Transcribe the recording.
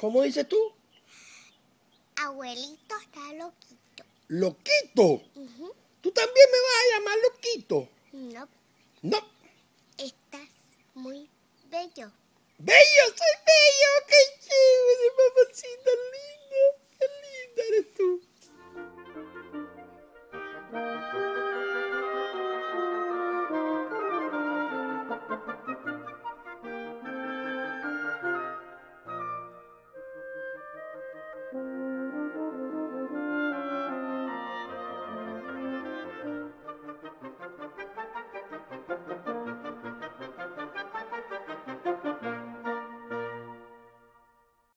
¿Cómo dices tú? Abuelito está loquito. ¿Loquito? ¿Tú también me vas a llamar loquito? No, No. estás muy bello. Bello, soy bello, ok.